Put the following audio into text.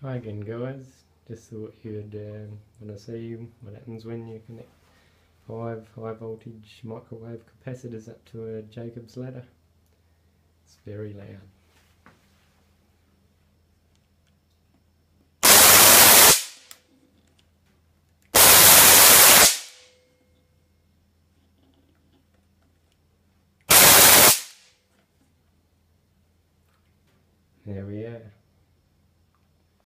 Hi again guys, just thought you'd um, want to see what happens when you connect five high voltage microwave capacitors up to a Jacob's ladder. It's very loud. There we are.